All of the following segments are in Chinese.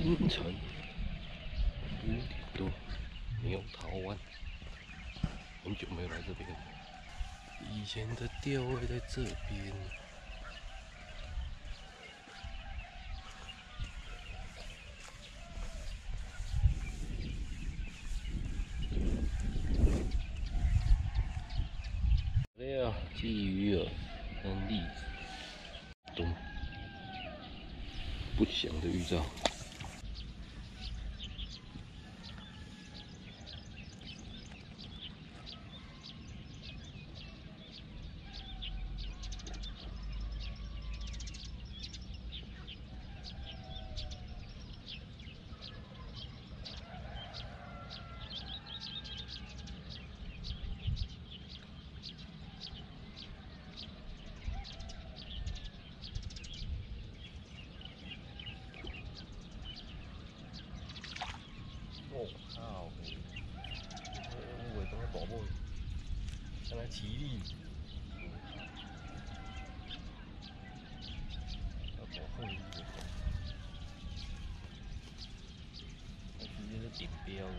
清晨五点多，牛桃湾，很久没有来这边。以前的钓位在这边。没有，鲫鱼饵跟栗子，咚，不祥的预兆。看来体力要保护一点，那直接是顶标了。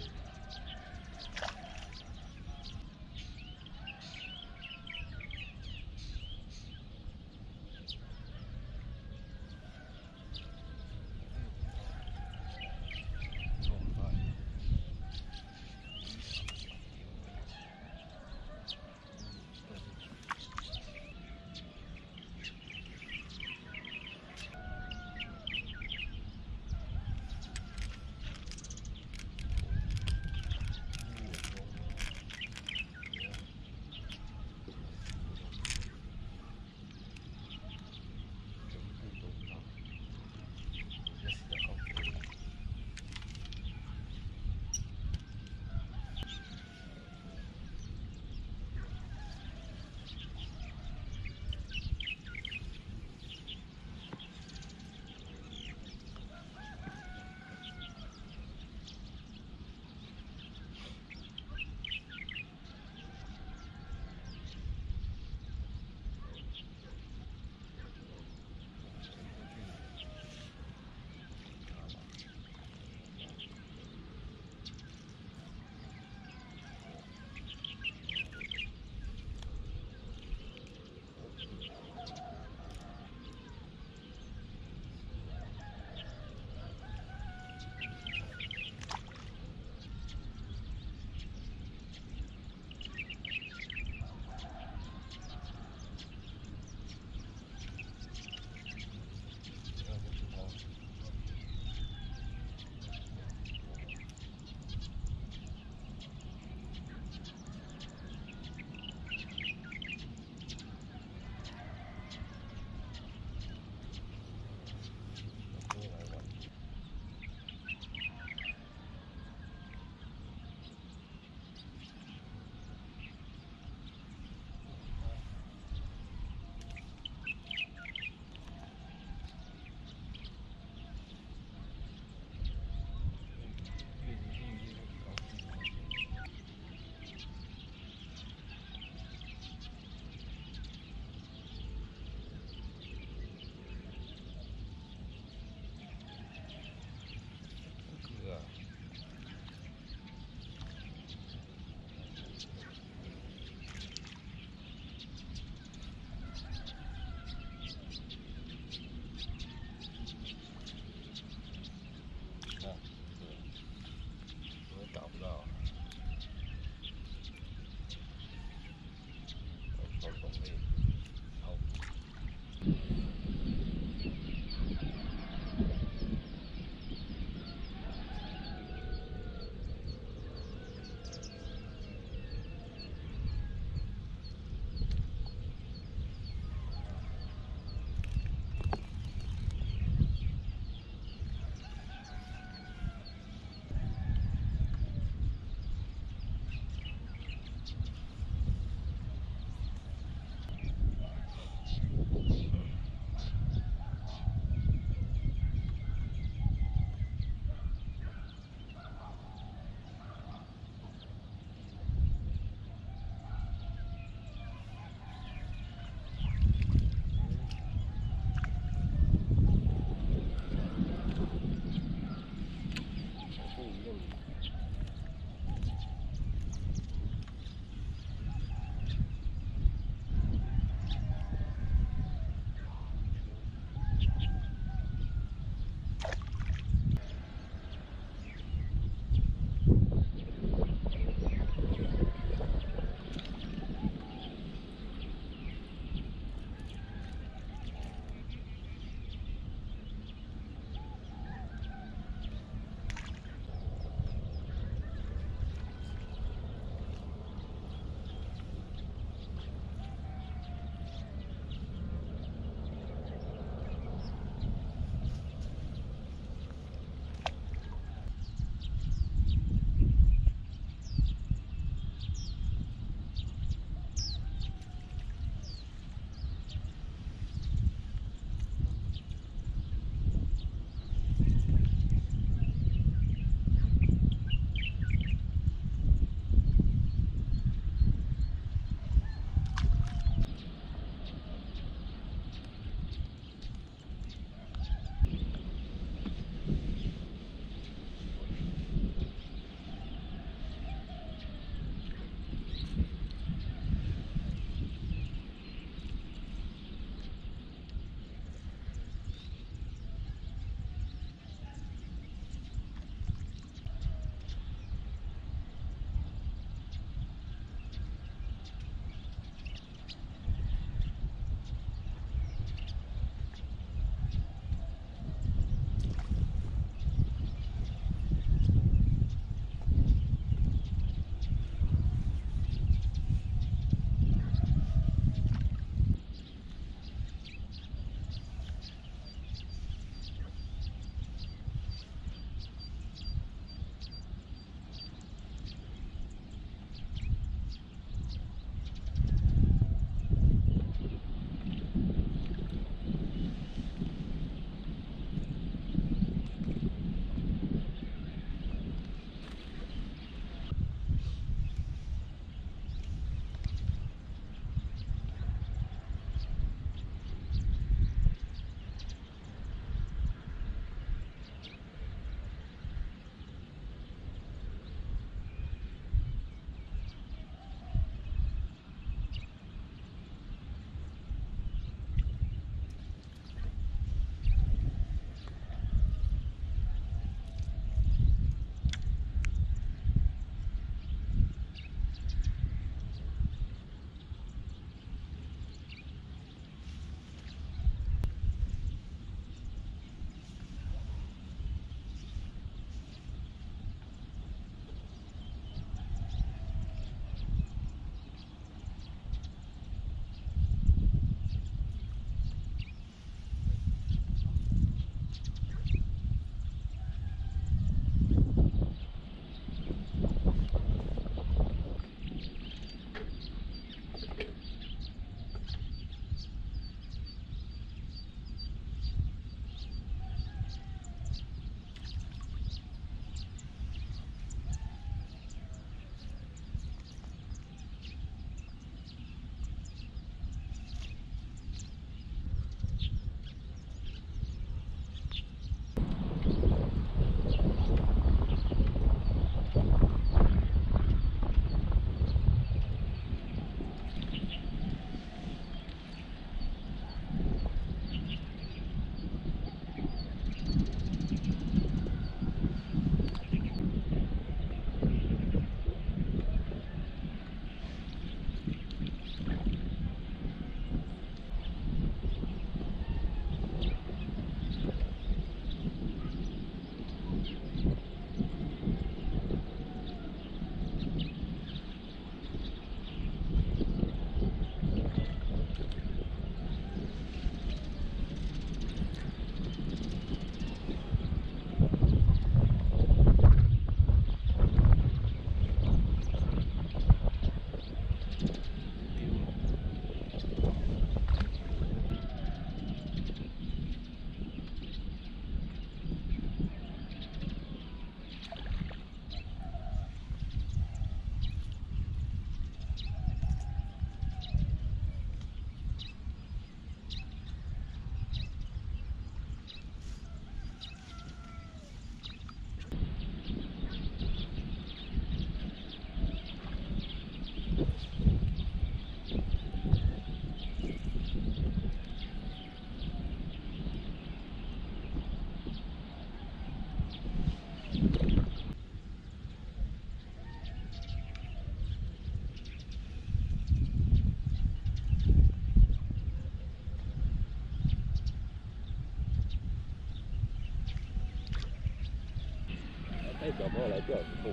带小朋友来钓鱼不，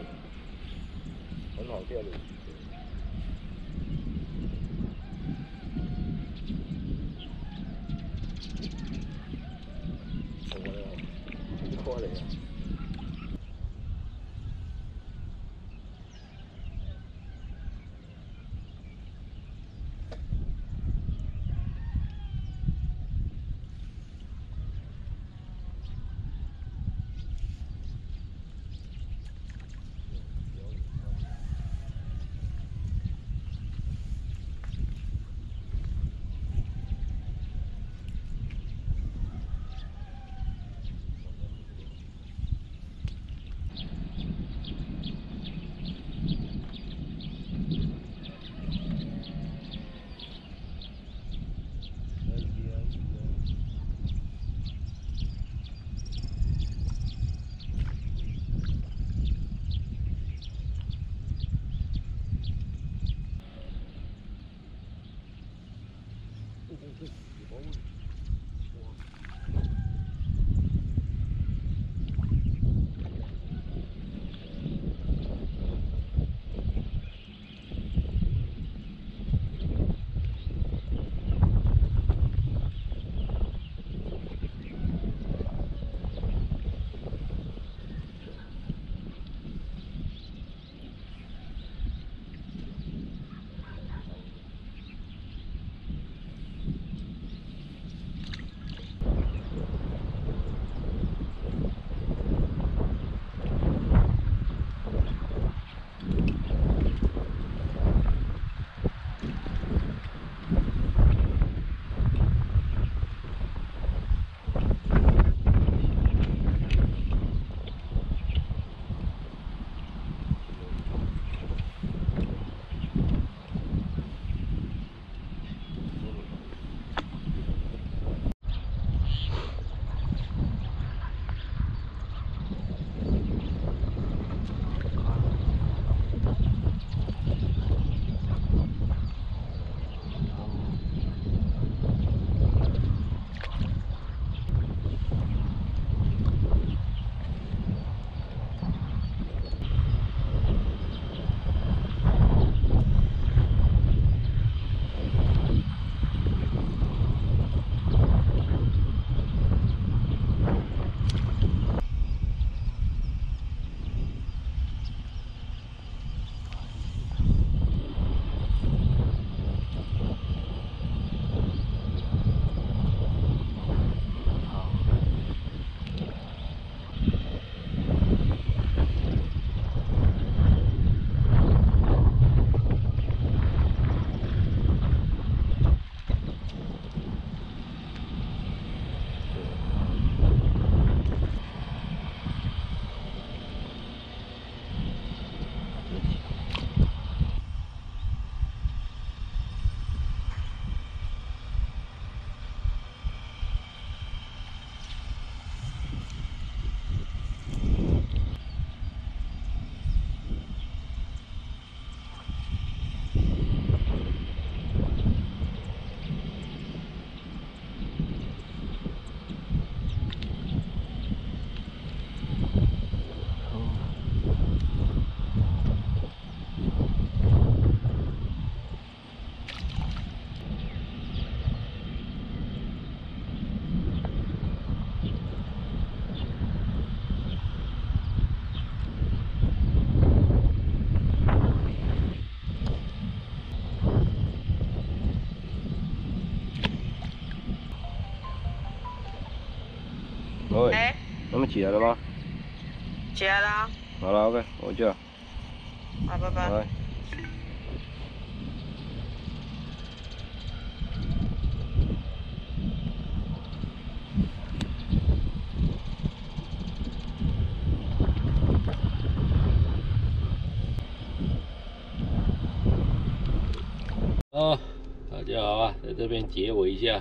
很好钓的。怎么了？快了呀！起来了吗？起来了啊，好了，OK，我叫，好，拜拜。拜。哦，大家好啊，在这边结尾一下。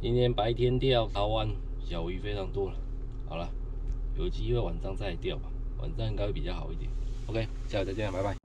今天白天钓桃湾，小鱼非常多了。好了，有机会晚上再钓吧，晚上应该会比较好一点。OK，下次再见，拜拜。